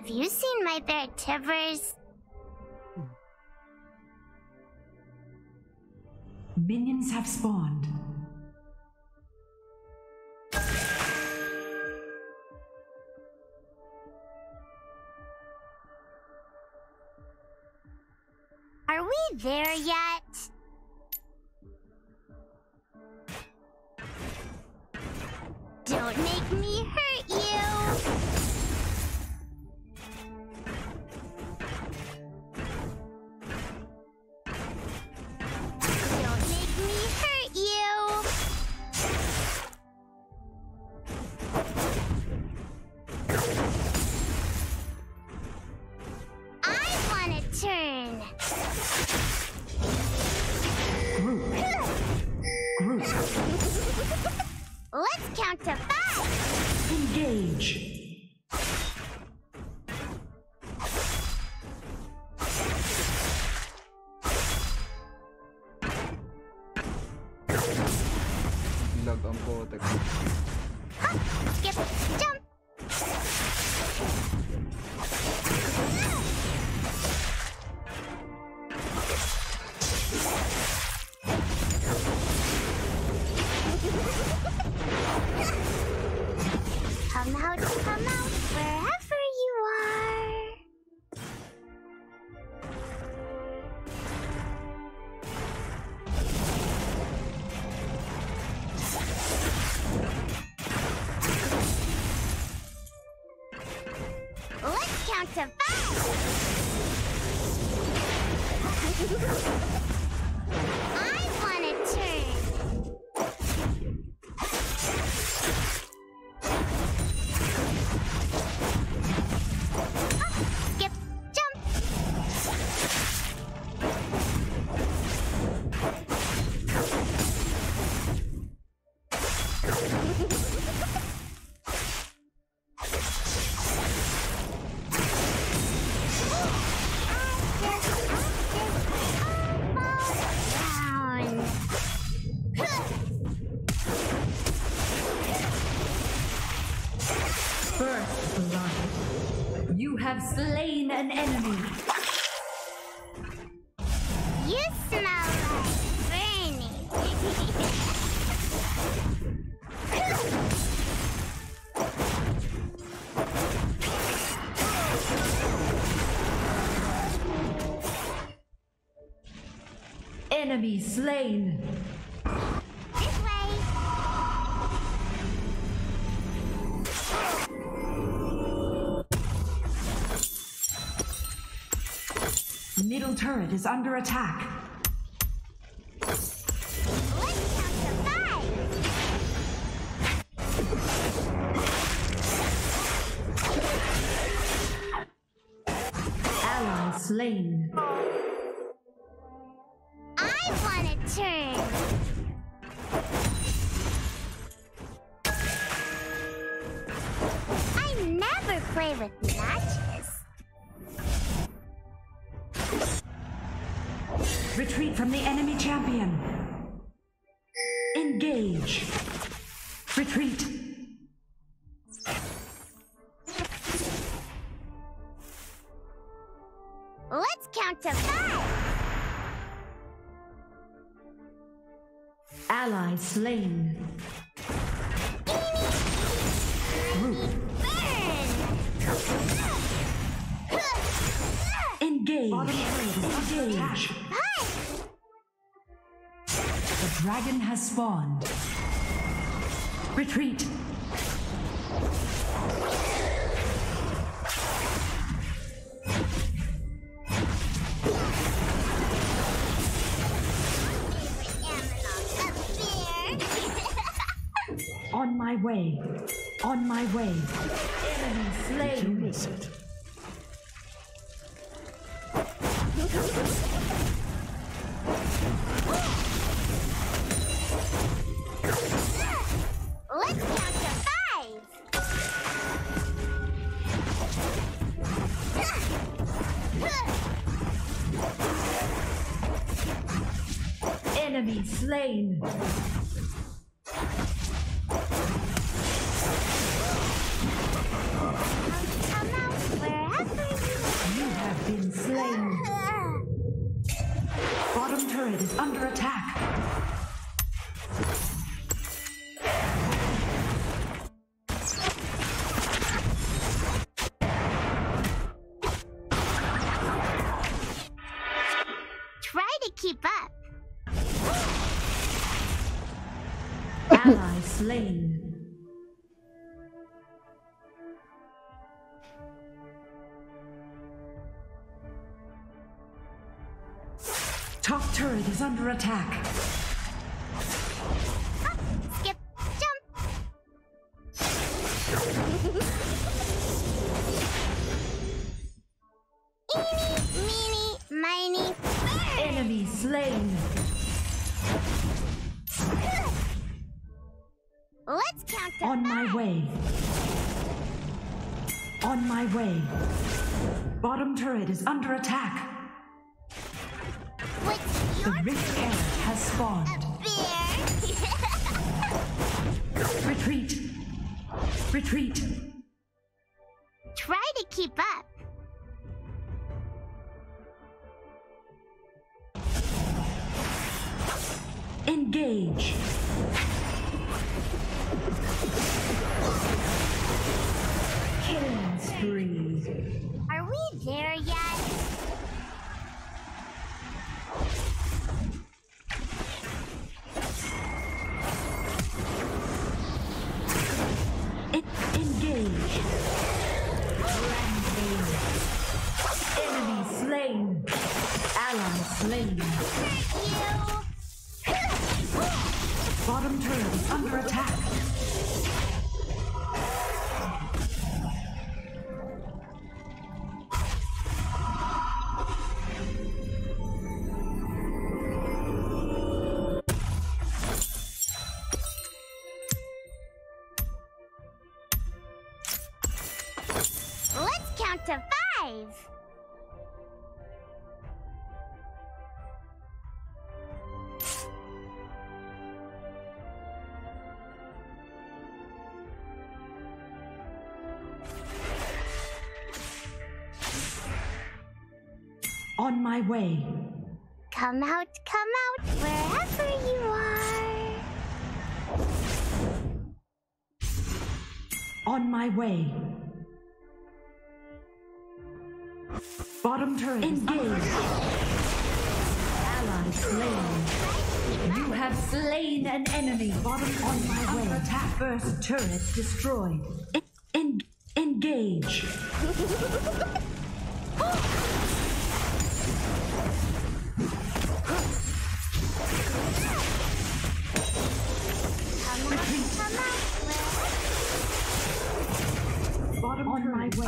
Have you seen my bear Tibbers? Minions have spawned. Are we there yet? Don't make me hurt Lag ang potek. Skip, jump! Come Let's Enemy slain. Middle turret is under attack. Ally slain. Retreat from the enemy champion. Engage. Retreat. Dragon has spawned. Retreat. On my way. On my way. Enemy slain. miss it? Slain. Slain. Top turret is under attack. Skip, jump. Eeny, meeny, miny. Enemy slain. On my way. On my way. Bottom turret is under attack. What's The Rift Herald has spawned. Retreat. Retreat. Try to keep up. Engage. Killing. Are we there yet? En- engage. Enemy slain. Ally slain. You. Bottom turret is under attack. Count to five. On my way. Come out, come out, wherever you are. On my way. Bottom turret engage. Ally slain. You have slain an enemy. Bottom on my way. Attack first turret destroyed. En- en- engage. Bottom on my way.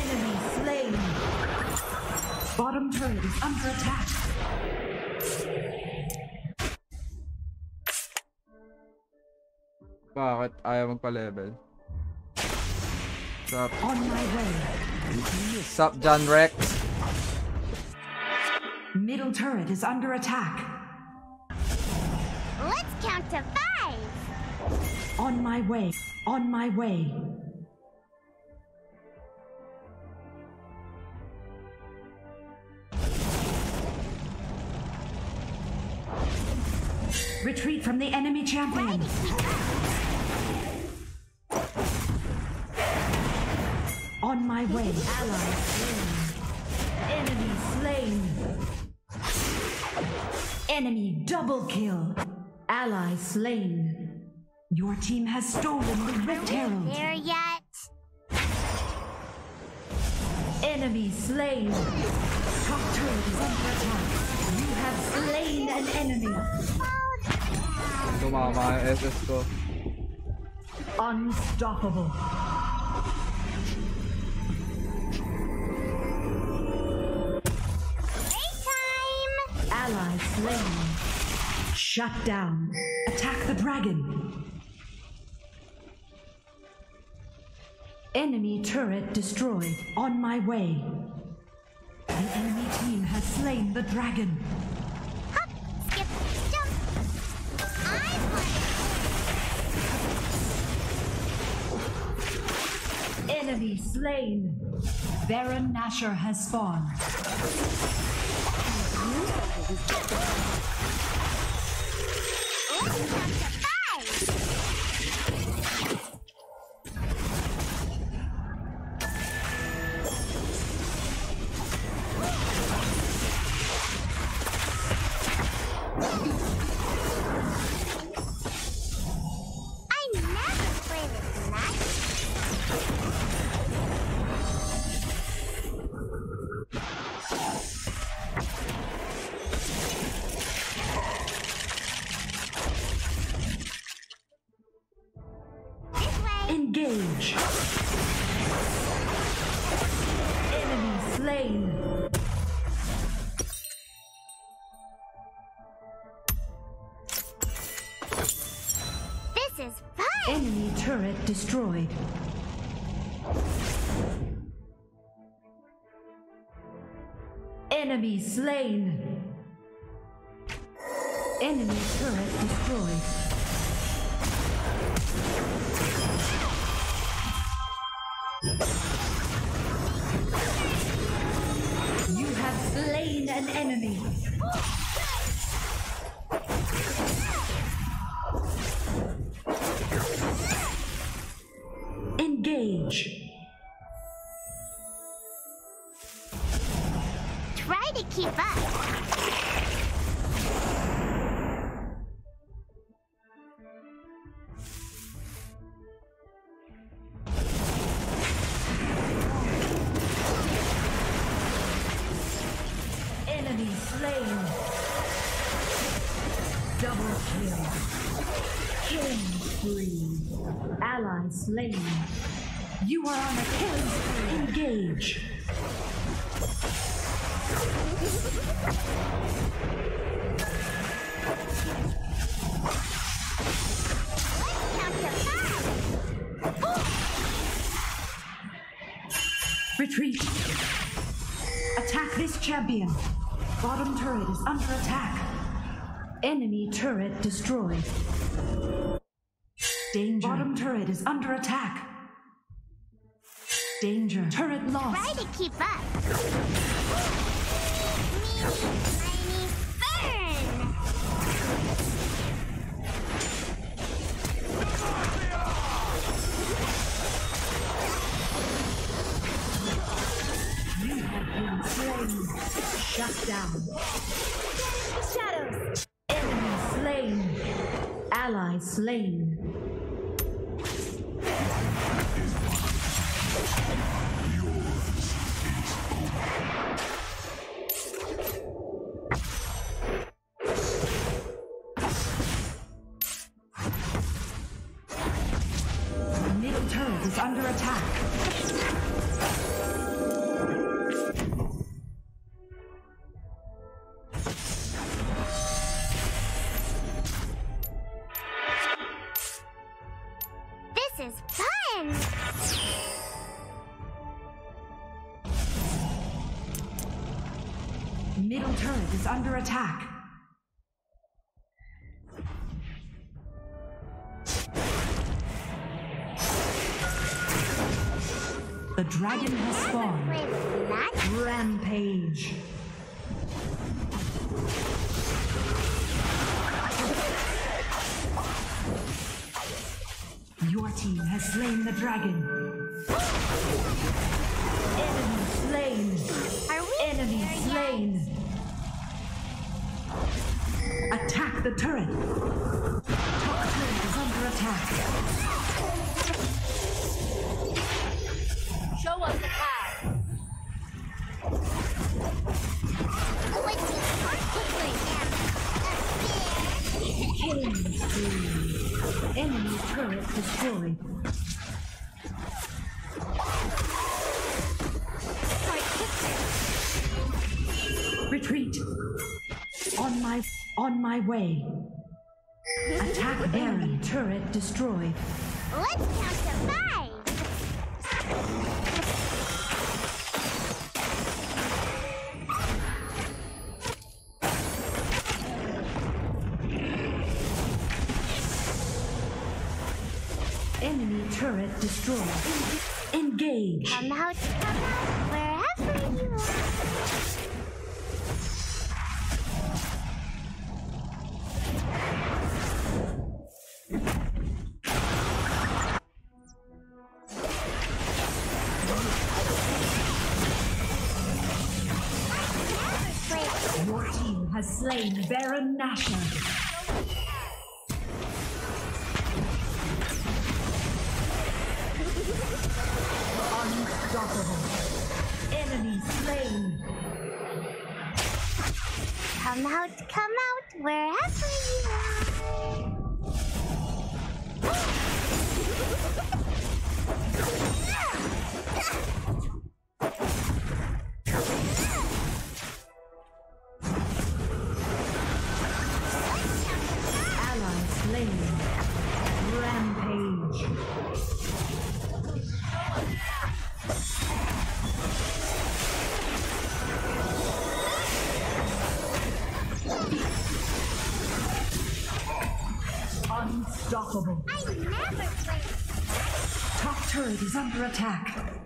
Enemy slain. Bottom turret is under attack. Bakit? Ayaw magpa-level. Sup? On my way. Sup, John Rex? Middle turret is under attack. Let's count to five. On my way. On my way. Retreat from the enemy champion. On my way. Ally slain. Enemy slain. Enemy double kill. Ally slain. Your team has stolen the Rift Herald. There yet? Enemy slain. Top turret is under attack. You have slain an enemy. Tumama yung SS ko. Unstoppable. Ally slain. Shut down. Attack the dragon. Enemy turret destroyed. On my way. The enemy team has slain the dragon. Hop, skip, jump. I'm Enemy slain. Baron Nashor has spawned. Let's Engage. Enemy slain. This is fun. Enemy turret destroyed. Enemy slain. Enemy turret destroyed. You have slain an enemy. Ally slain. You are on a killing spree. Engage. Retreat. Attack this champion. Bottom turret is under attack. Enemy turret destroyed. Danger. Bottom turret is under attack. Danger. Turret lost. Try to keep up. Meeny, miny, burn. You have been slain. Shut down. Shadows. Enemy slain. Ally slain. Middle Middle turret is under attack. The dragon has spawned. play this much. Rampage. Your team has slain the dragon. Enemy slain. Are we Enemy slain. Attack the turret. Top turret is under attack. Show us the path. Quickly. Enemy turret destroyed. My way. Attack Baron turret destroyed. Let's count to five. Enemy turret destroyed. Engage. Come out, come out, Come out, come out, wherever you are. Slain. Unstoppable. I never play. Top turret is under attack.